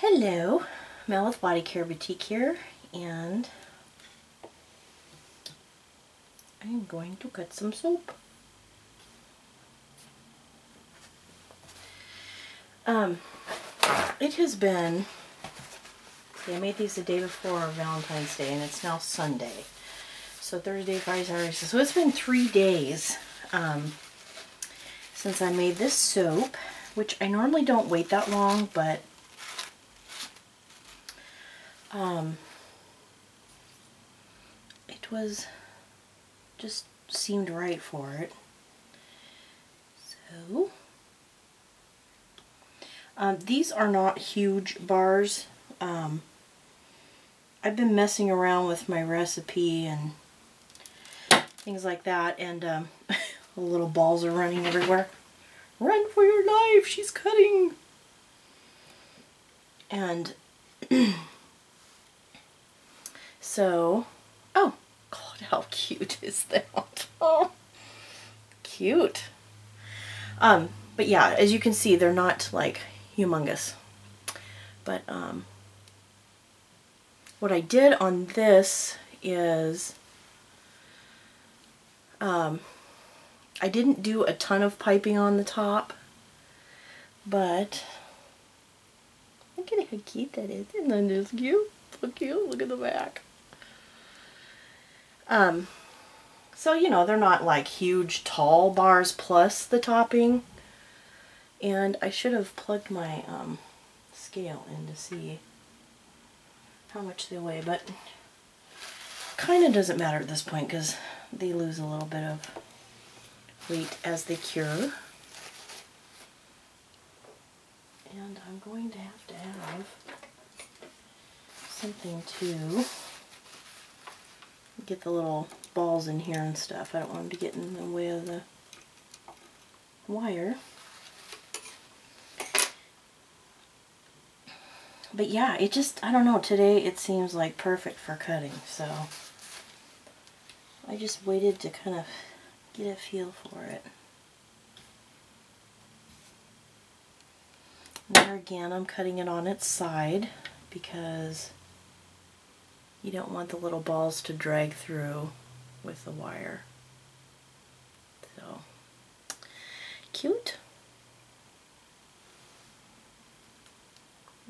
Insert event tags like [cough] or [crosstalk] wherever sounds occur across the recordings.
Hello, Mel with Body Care Boutique here, and I'm going to cut some soap. Um, it has been, I made these the day before Valentine's Day, and it's now Sunday. So Thursday, Friday, Saturday, so it's been three days um, since I made this soap, which I normally don't wait that long, but um, it was just seemed right for it. So, um, these are not huge bars. Um, I've been messing around with my recipe and things like that, and um, [laughs] the little balls are running everywhere. Run for your life, she's cutting! And [clears throat] So, oh, God, how cute is that? [laughs] Oh, cute. Um, but yeah, as you can see, they're not like humongous. But um, what I did on this is um, I didn't do a ton of piping on the top, but look at how cute that is. Isn't that just cute? So cute. Look at the back. Um, so, you know, they're not like huge tall bars plus the topping. And I should have plugged my um, scale in to see how much they weigh, but kind of doesn't matter at this point because they lose a little bit of weight as they cure. And I'm going to have to have something to get the little balls in here and stuff. I don't want them to get in the way of the wire. But yeah, it just, I don't know, today it seems like perfect for cutting, so I just waited to kind of get a feel for it. There again, I'm cutting it on its side because you don't want the little balls to drag through with the wire. So, cute.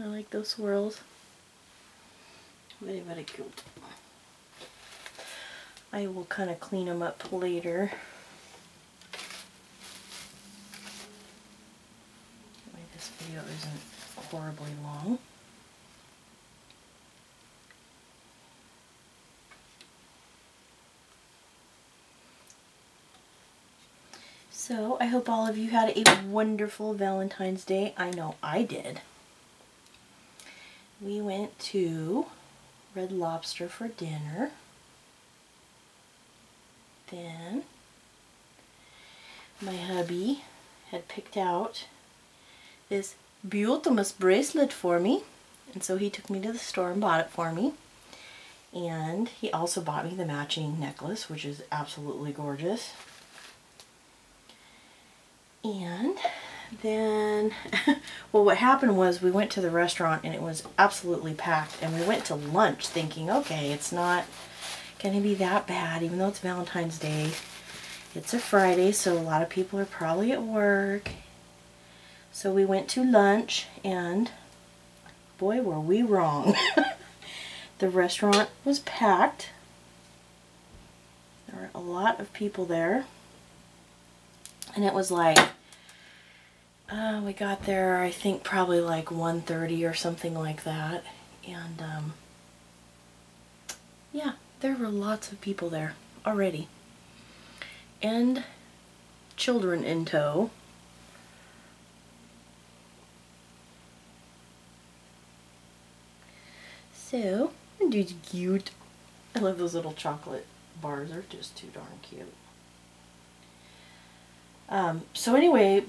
I like those swirls. Very, very cute. I will kind of clean them up later. this video isn't horribly long. So, I hope all of you had a wonderful Valentine's Day. I know I did. We went to Red Lobster for dinner. Then, my hubby had picked out this beautiful bracelet for me. And so he took me to the store and bought it for me. And he also bought me the matching necklace, which is absolutely gorgeous. And then, [laughs] well, what happened was we went to the restaurant and it was absolutely packed. And we went to lunch thinking, okay, it's not going to be that bad, even though it's Valentine's Day. It's a Friday, so a lot of people are probably at work. So we went to lunch and boy, were we wrong. [laughs] the restaurant was packed. There were a lot of people there. And it was like uh, we got there, I think probably like 1.30 or something like that. And, um, yeah, there were lots of people there already. And children in tow. So, dude's cute. I love those little chocolate bars. They're just too darn cute. Um, so anyway,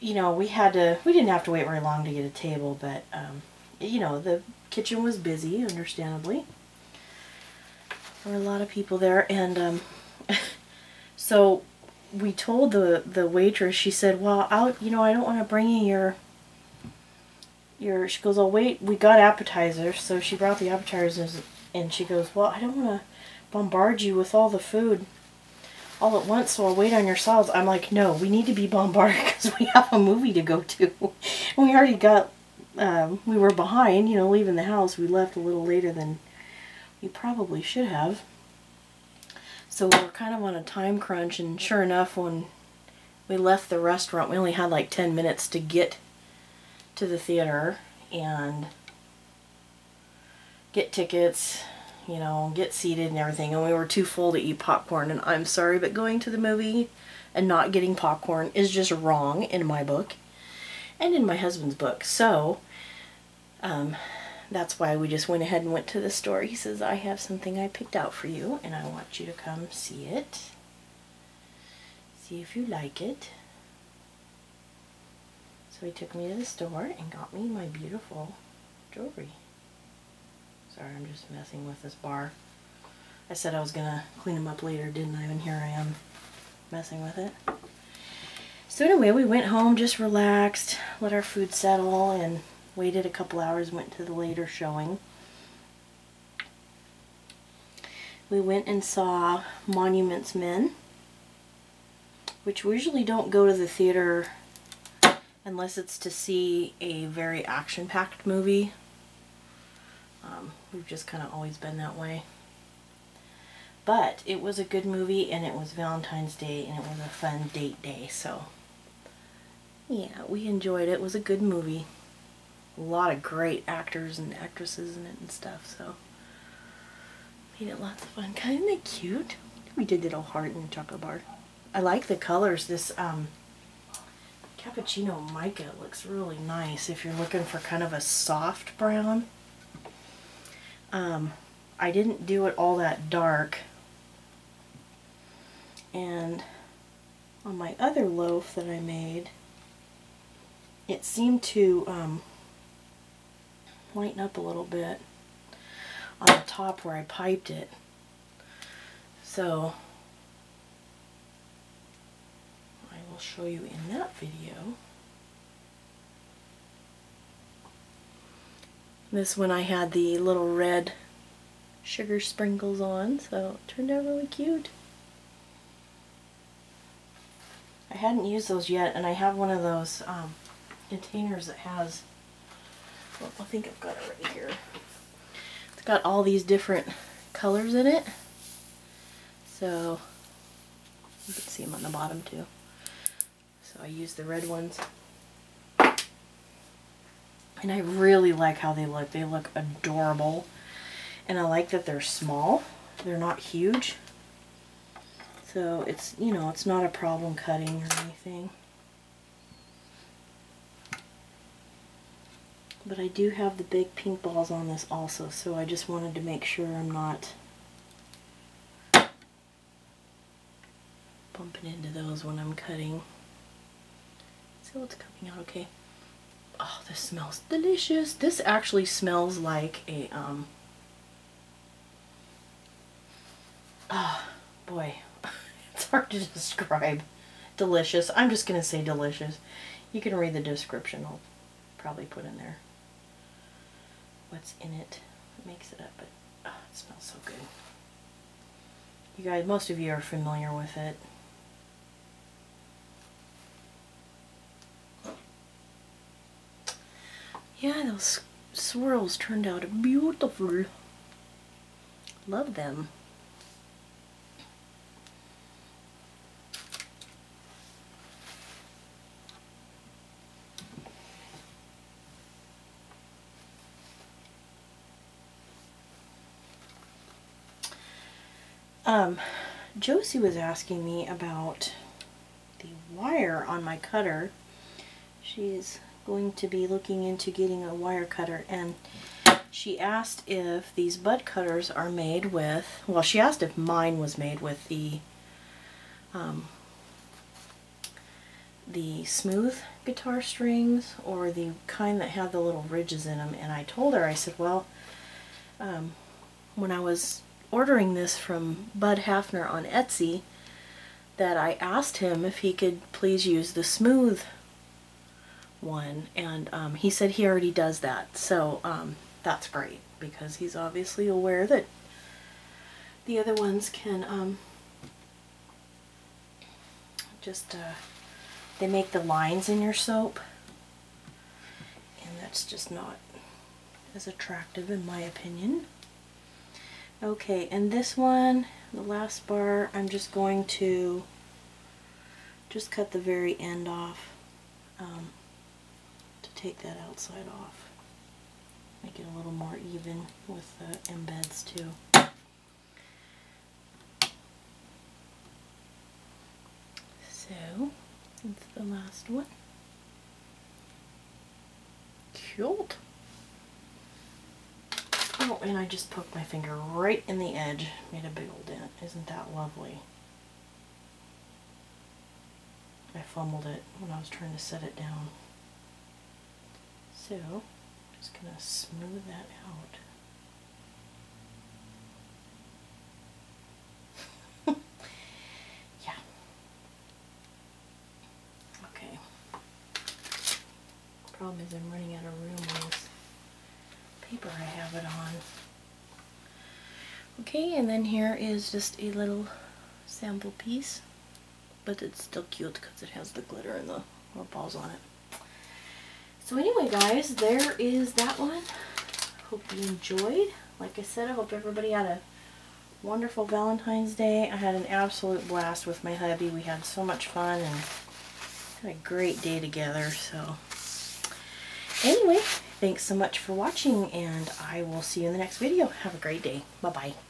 you know, we had to, we didn't have to wait very long to get a table, but, um, you know, the kitchen was busy, understandably. There were a lot of people there, and um, [laughs] so we told the, the waitress, she said, well, I'll, you know, I don't want to bring you your, your, she goes, oh wait, we got appetizers. So she brought the appetizers and she goes, well, I don't want to bombard you with all the food all at once, so I'll wait on your salads. I'm like, no, we need to be bombarded [laughs] because we have a movie to go to. [laughs] we already got, um, we were behind, you know, leaving the house. We left a little later than we probably should have. So we were kind of on a time crunch, and sure enough, when we left the restaurant, we only had like 10 minutes to get to the theater and get tickets, you know, get seated and everything. And we were too full to eat popcorn. And I'm sorry, but going to the movie and not getting popcorn is just wrong in my book and in my husband's book. So, um, that's why we just went ahead and went to the store. He says, I have something I picked out for you and I want you to come see it. See if you like it. So he took me to the store and got me my beautiful jewelry. Sorry, I'm just messing with this bar. I said I was going to clean them up later, didn't I? And here I am messing with it. So anyway, we went home, just relaxed, let our food settle, and waited a couple hours, went to the later showing. We went and saw Monuments Men, which we usually don't go to the theater unless it's to see a very action-packed movie. Um, we've just kind of always been that way. But it was a good movie and it was Valentine's Day and it was a fun date day. So yeah, we enjoyed it. It was a good movie. A lot of great actors and actresses in it and stuff. So made it lots of fun. Kind of cute. We did little heart and chocolate bar. I like the colors. This um, cappuccino mica looks really nice if you're looking for kind of a soft brown. Um, I didn't do it all that dark. And on my other loaf that I made, it seemed to um, lighten up a little bit on the top where I piped it. So I will show you in that video. This one I had the little red sugar sprinkles on, so it turned out really cute. I hadn't used those yet, and I have one of those um, containers that has, well, I think I've got it right here. It's got all these different colors in it. So, you can see them on the bottom too. So I use the red ones. And I really like how they look. They look adorable. And I like that they're small. They're not huge. So it's, you know, it's not a problem cutting or anything. But I do have the big pink balls on this also, so I just wanted to make sure I'm not bumping into those when I'm cutting. So it's coming out okay. Oh, this smells delicious. This actually smells like a, um, oh, boy, [laughs] it's hard to describe. Delicious. I'm just going to say delicious. You can read the description. I'll probably put in there what's in it. It makes it up, but oh, it smells so good. You guys, most of you are familiar with it. Yeah, those swirls turned out beautiful. Love them. Um, Josie was asking me about the wire on my cutter. She's going to be looking into getting a wire cutter and she asked if these bud cutters are made with, well she asked if mine was made with the um, the smooth guitar strings or the kind that had the little ridges in them and I told her, I said, well, um, when I was ordering this from Bud Hafner on Etsy, that I asked him if he could please use the smooth one, and um, he said he already does that. So um, that's great because he's obviously aware that the other ones can um, just uh, they make the lines in your soap, and that's just not as attractive in my opinion. Okay, and this one, the last bar, I'm just going to just cut the very end off um, take that outside off. Make it a little more even with the embeds too. So, it's the last one. Cute. Oh, and I just poked my finger right in the edge, made a big old dent. Isn't that lovely? I fumbled it when I was trying to set it down. So, I'm just going to smooth that out. [laughs] yeah. Okay. Problem is I'm running out of room on this paper I have it on. Okay, and then here is just a little sample piece, but it's still cute because it has the glitter and the little balls on it. So anyway, guys, there is that one. Hope you enjoyed. Like I said, I hope everybody had a wonderful Valentine's Day. I had an absolute blast with my hubby. We had so much fun and had a great day together. So anyway, thanks so much for watching and I will see you in the next video. Have a great day. Bye-bye.